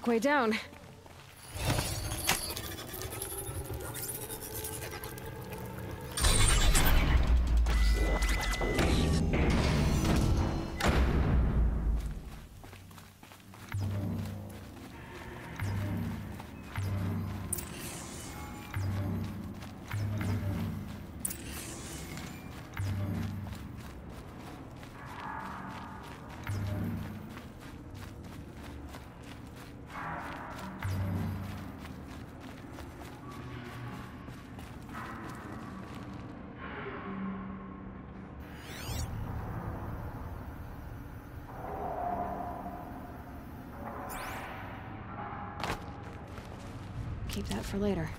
quick way down. Keep that for later.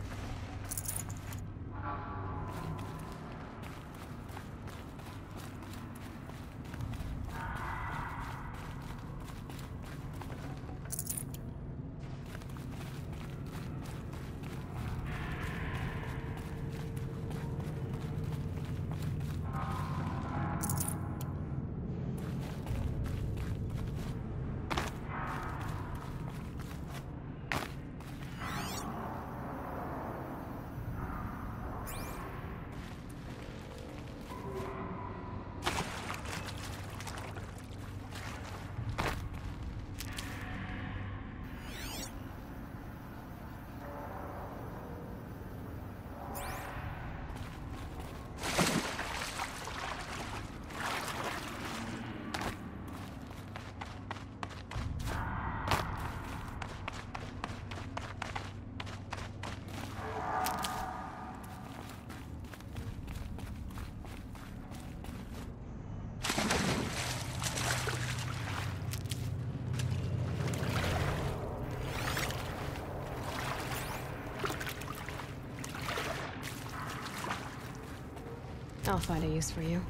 I'll find a use for you.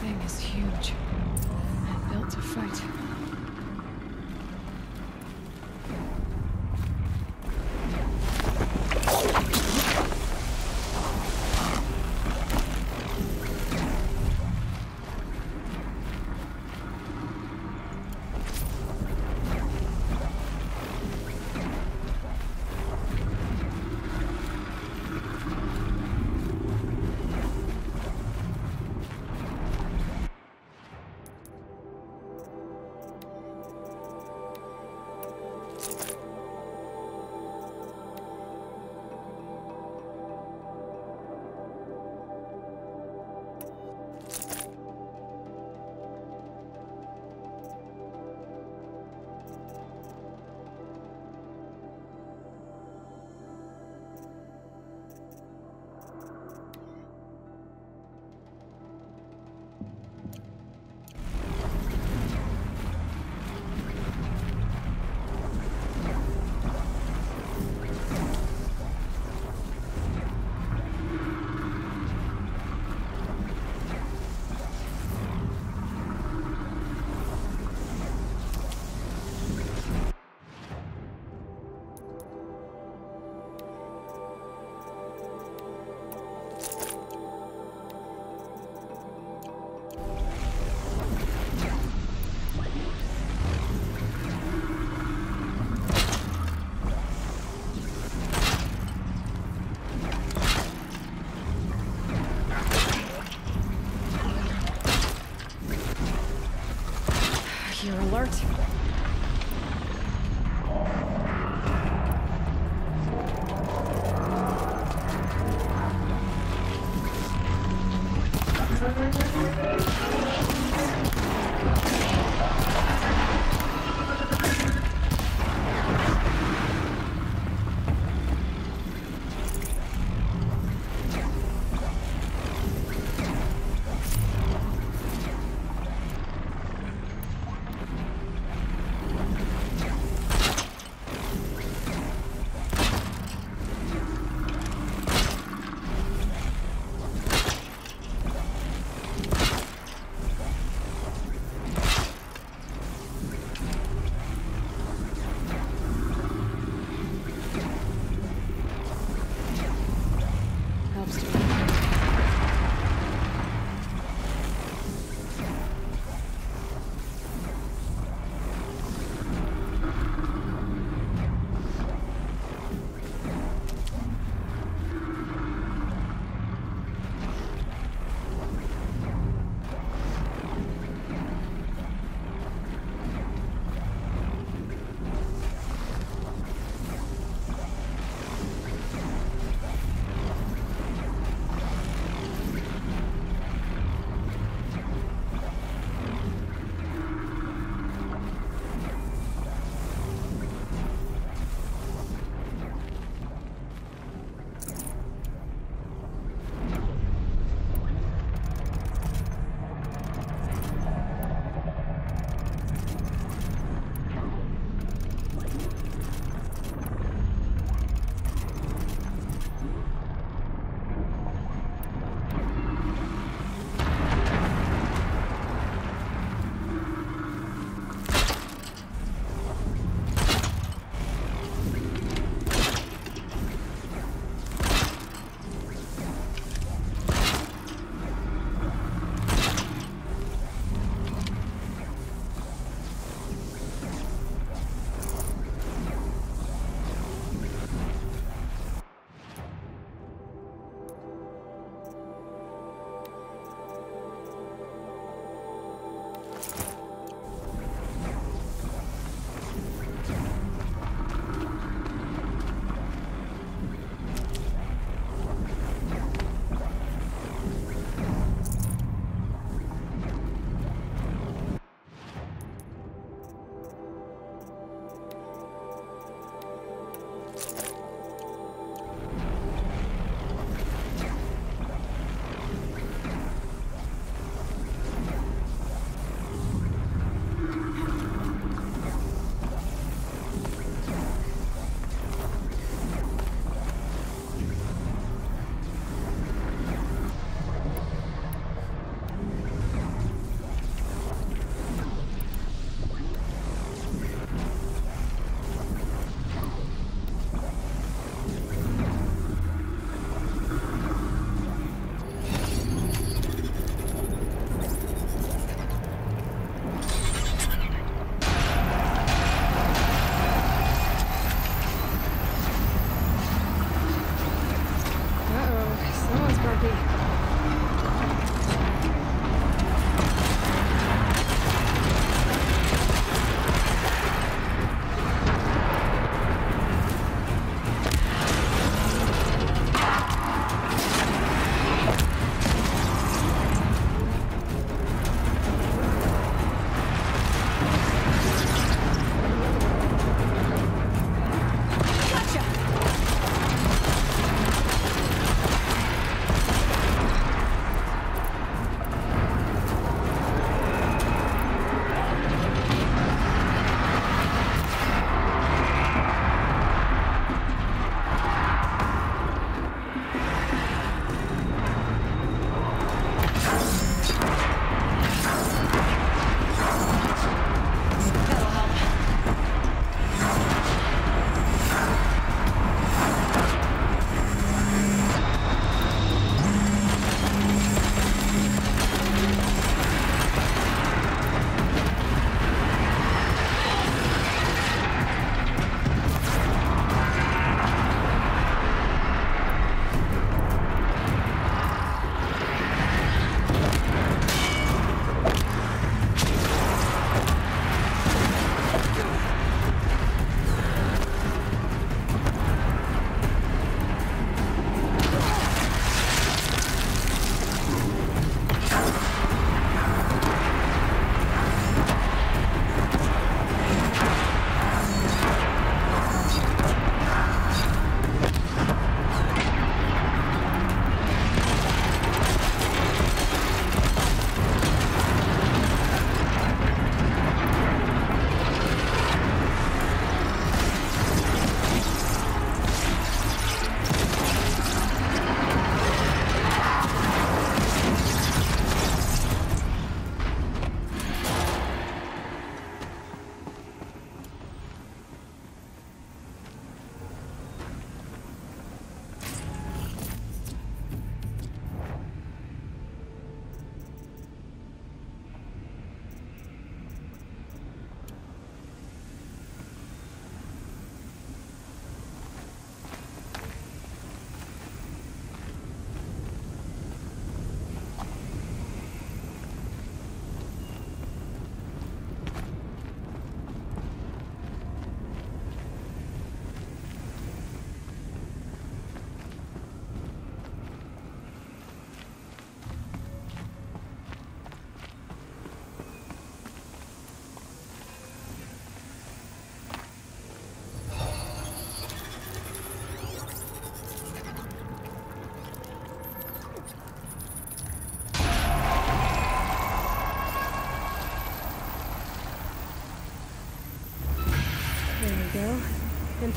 thing is huge. And built to fight.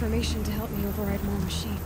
Information to help me override more machines.